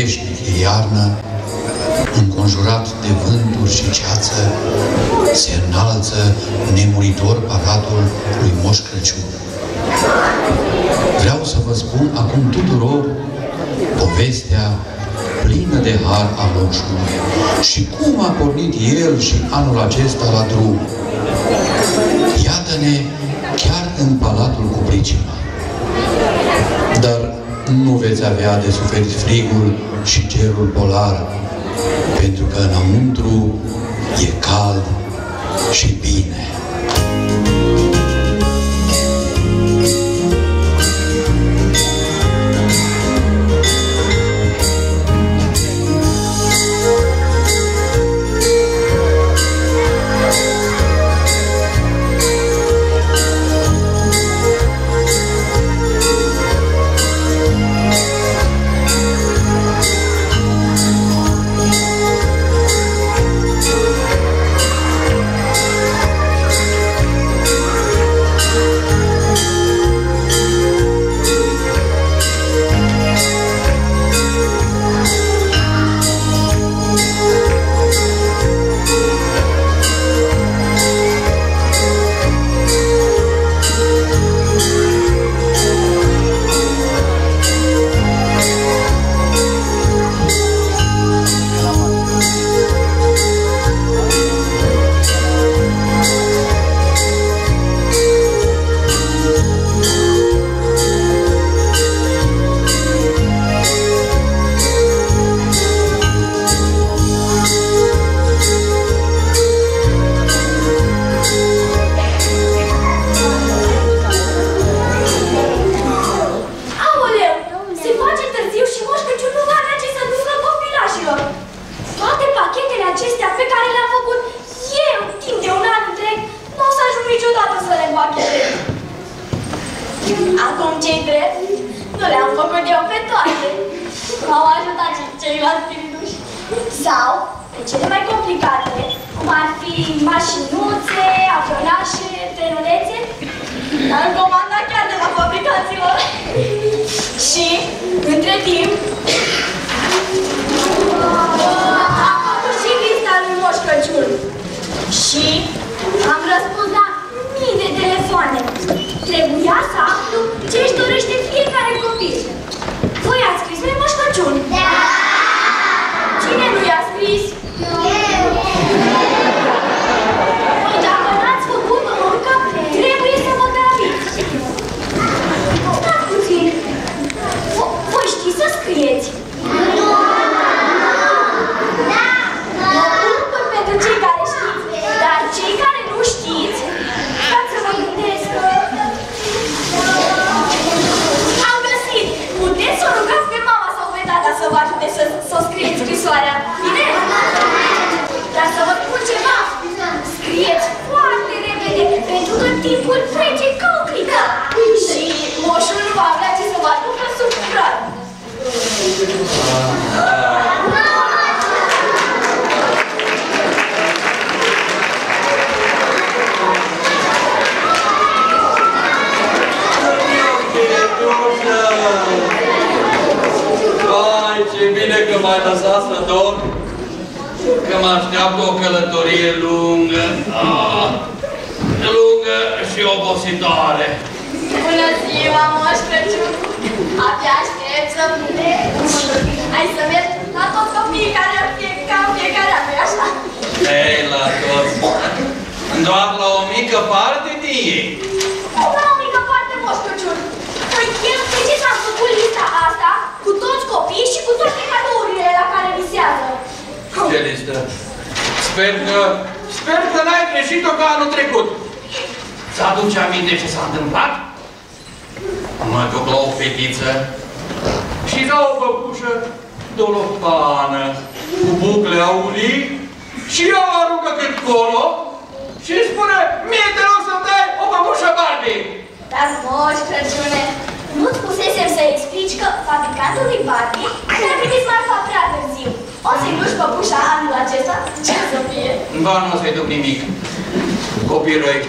veșnic de iarnă, înconjurat de vânturi și ceață, se înalță nemuritor palatul lui Moș Crăciun. Vreau să vă spun acum tuturor povestea plină de har a moșului și cum a pornit el și anul acesta la drum. Iată-ne chiar în palatul cu pricina. Dar nu veți avea de suferit frigul și cerul polar, pentru că înăuntru e cald și bine. Complicate, cum ar fi mașinuțe, avionașe, trenulețe, am comandat chiar de la fabricanților. și, între timp, am făcut și lista lui Moș Crăciun. Și am răspuns la mii de telefoane. Trebuia să aflu ce își dorește fiecare copil. Voi ați scris lui Moș Crăciun? Ce bine că m-ai lăsat să dorm, că mă așteaptă o călătorie lungă, ah, lungă și obositoare. Bună ziua, Moș Crăciun! Abia aștept să plec. Hai să merg la toți copiii care ar fi ca fiecare an, nu-i așa? Ei, la toți. Doar la o mică parte din ei. Cum la o mică parte, Moș Crăciun? Păi el de ce s-a făcut lista asta cu toți copiii și cu toate cadourile la care visează? Ce listă? Sper că... Sper că n-ai greșit-o ca anul trecut. Ți-aduce aminte ce s-a întâmplat? Mă duc la o fetiță și dau o păpușă dolopană cu bucle aurii și ea o aruncă cât colo și îmi spune Mie te rog să-mi dai o păpușă Barbie! Dar, Moș Crăciune, nu-ți pusesem să explici că fabricantul lui Barbie ne-a trimis marfa prea târziu. O să-i duci păpușa anul acesta? Ce să fie? Ba, nu o să-i duc nimic. Copii răi.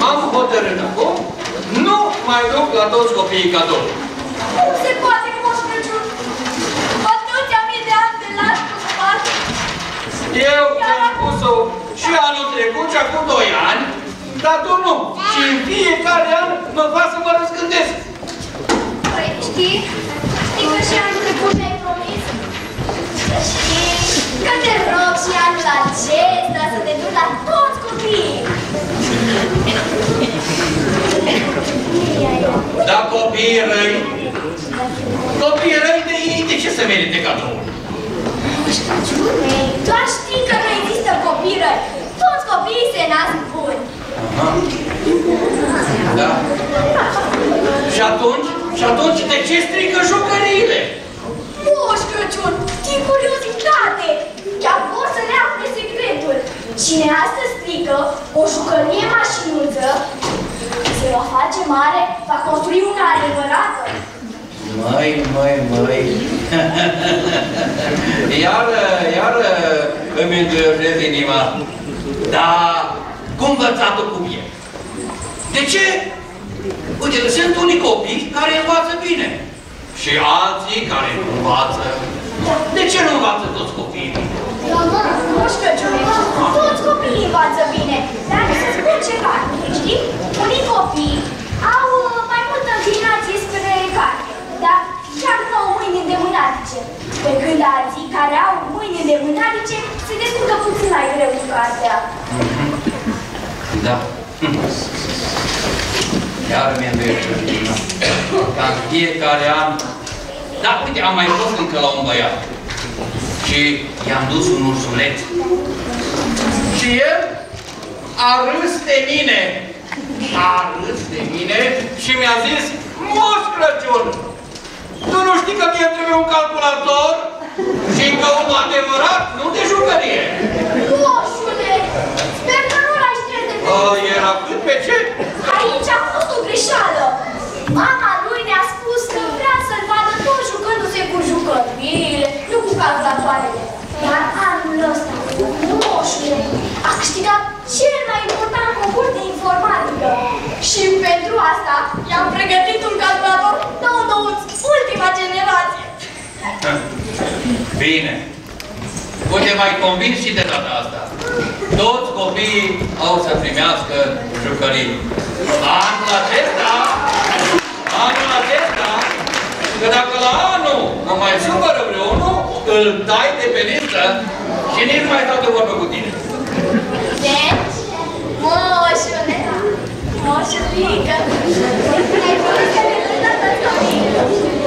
M-am hotărât toți copiii cadou. Cum se poate că Moș Crăciun? Atâția mii de ani de lași pe spate. Eu ți-am spus-o și anul trecut și acum doi ani, dar tu nu. Și în fiecare an mă fac să mă răzgândesc. Păi, știi? Știi că și anul trecut mi-ai promis? Și că te rog și anul acesta să te duci la toți copiii. Dar copiii răi, copiii răi de ei, de ce să merite cadoul? Moș Crăciune, doar știi că nu există copii răi. Toți copiii se nasc buni. Aha. Da. Și atunci? Și atunci de ce strică jucăriile? Moș Crăciun, din curiozitate, chiar vor să ne afle secretul. Cine astăzi strică o jucărie mașinuță, se va face mare, va construi una adevărată. Măi, măi, măi. iar, iar îmi înduioșez inima. Dar cum învățatul cum e? De ce? Uite, sunt unii copii care învață bine. Și alții care nu învață. De ce nu învață toți copiii? Moș Crăciune, toți copiii învață bine, dar să spun ceva, știi? Unii copii au uh, mai multă înclinație spre carte, dar chiar nu au mâini îndemânatice. Pe când alții care au mâini îndemânatice se descurcă puțin mai greu cu cartea. Da. Iar mi-e îndoiește inima. Ca în fiecare an. Da, uite, am mai fost încă la un băiat. Și i-am dus un ursuleț. Și el a râs de mine. A râs de mine și mi-a zis, Moș Crăciun, tu nu știi că mie trebuie un calculator? Și încă unul adevărat, nu de jucărie. Moșule, sper că nu l-ai șters de pe... A, era cât pe ce? Aici a fost o greșeală. Mama lui ne-a spus că vrea să-l vadă tot jucându-se cu jucăriile, nu cu calculatoarele. Iar anul ăsta, moșule, a câștigat cel mai important concurs de informatică. Și pentru asta i-am pregătit un calculator nou nouț, ultima generație. Bine. Uite, mai convins și de data asta. Toți copiii au să primească jucării. Anul acesta, anul acesta, că dacă la anul mă mai supără vreunul, îl dai de pe listă și nici nu mai stau de vorbă cu tine. Deci, moșule, moșulică, ai promis să ne dai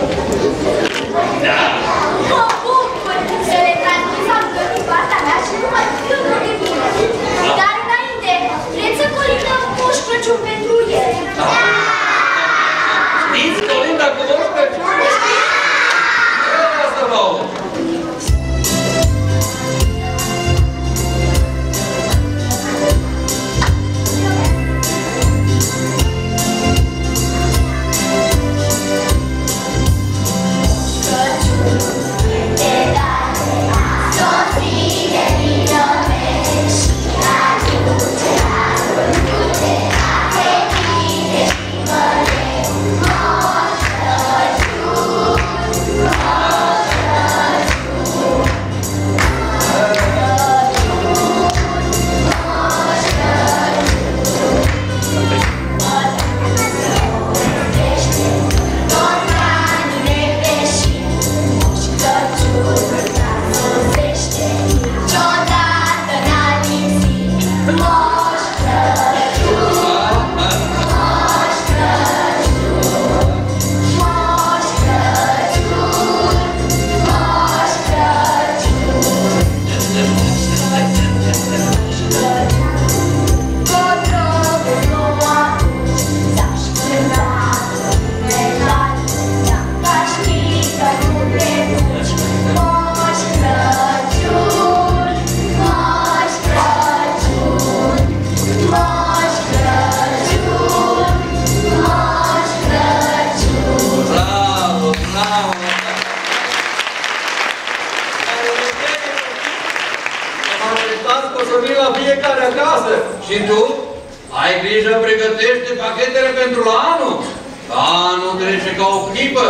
trece ca o clipă.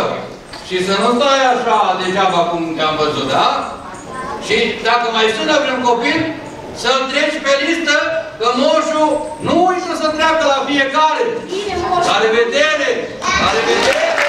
Și să nu stai așa degeaba cum am văzut, da? Și dacă mai sună vreun copil, să-l treci pe listă, că moșul nu uită să treacă la fiecare. Bine, moș. La revedere! La revedere!